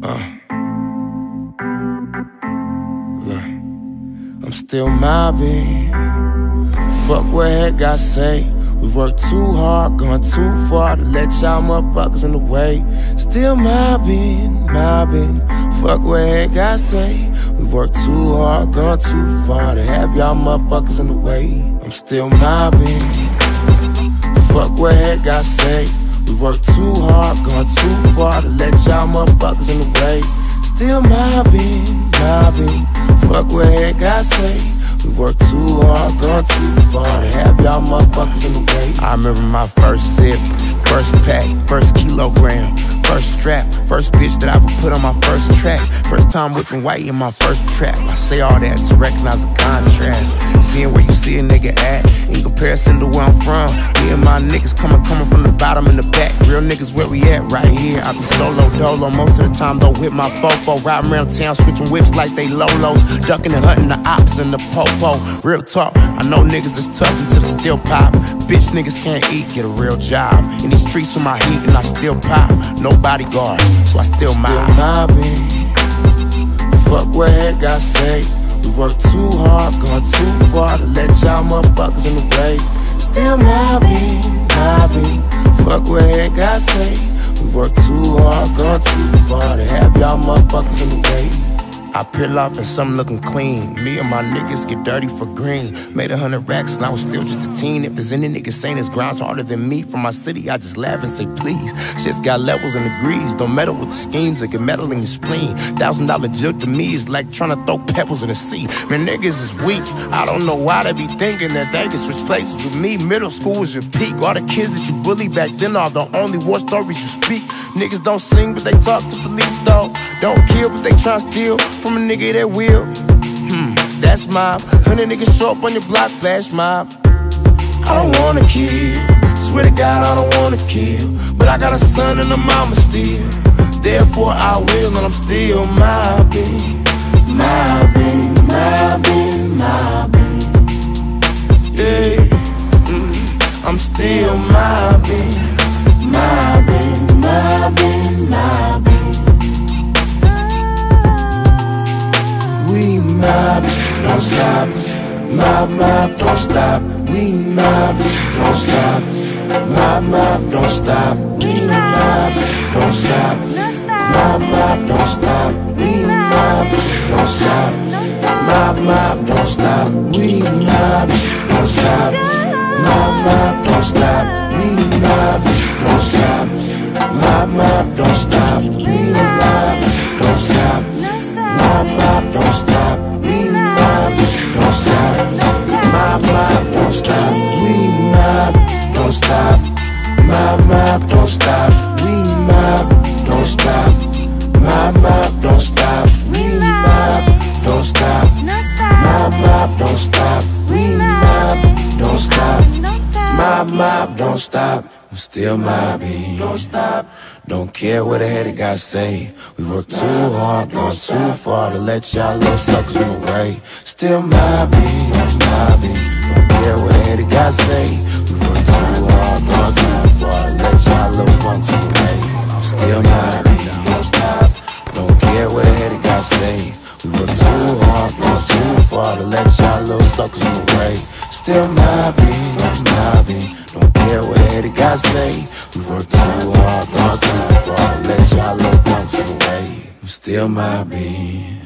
Uh. Look, I'm still mobbing. Fuck what heck I say. We worked too hard, gone too far to let y'all motherfuckers in the way. Still mobbing, mobbing. Fuck what heck I say. We worked too hard, gone too far to have y'all motherfuckers in the way. I'm still mobbing. Fuck what heck I say. We worked too hard, gone too far to let y'all motherfuckers in the way. Still mobbing, mobbing. Fuck what head got say. We worked too hard, gone too far to have y'all motherfuckers in the way. I remember my first sip, first pack, first kilogram. First strap, first bitch that I ever put on my first track. First time whipping white in my first trap. I say all that to recognize the contrast. Seeing where you see a nigga at in comparison to where I'm from. Me and my niggas coming, coming from the bottom and the back. Real niggas where we at right here. I be solo dolo most of the time though with my fofo. Riding around town switching whips like they lolos. Ducking and hunting the ops and the popo. Real talk, I know niggas is tough until the still pop. Bitch niggas can't eat, get a real job. In these streets with my heat and I still pop. No bodyguards, so I still mob. Still mobbing. Fuck what head got say. We worked too hard, gone too far to let y'all motherfuckers in the way. Still mobbing, mobbing. Fuck what head got say. We worked too hard, gone too far to have y'all motherfuckers in the way. I peel off and some looking clean. Me and my niggas get dirty for green. Made a hundred racks and I was still just a teen. If there's any niggas saying this ground's harder than me from my city, I just laugh and say please. Shit's got levels and degrees. Don't meddle with the schemes that get metal in your spleen. Thousand dollar joke to me is like trying to throw pebbles in the sea. Man, niggas is weak. I don't know why they be thinking that they can switch places with me. Middle school is your peak. All the kids that you bully back then are the only war stories you speak. Niggas don't sing, but they talk to police though. Don't kill, but they try to steal from a nigga that will. Hmm, that's mob. Hundred niggas show up on your block, flash mob. I don't wanna kill. Swear to God, I don't wanna kill. But I got a son and a mama still. Therefore, I will, and I'm still. Mobbing, mobbing, mobbing. Mob, don't stop. We mob, don't stop. Mob, mob, don't stop. We mob, don't stop. Mob, mob, don't stop. We mob, don't stop. Mob, mob, don't stop. We mob, don't stop. Mob, mob, don't stop. We mob, don't stop. Mob, mob, don't stop. We stop. We mob, don't stop. Mob, mob, don't stop. We mob, don't stop. Mob, mob, don't stop. We mob, don't stop. Mob, mob, don't stop. I'm still mobbing. Don't stop. Don't care what a headed guy say. We work too hard, gone too far to let y'all little suckers in the way. Still mobbing, mobbing. Don't care what a headed guy say. Suckers in the way. Still mobbing, mobbing. Don't care what a headed say. We work too hard, gone too far let y'all little punks in the way. I'm still mobbing.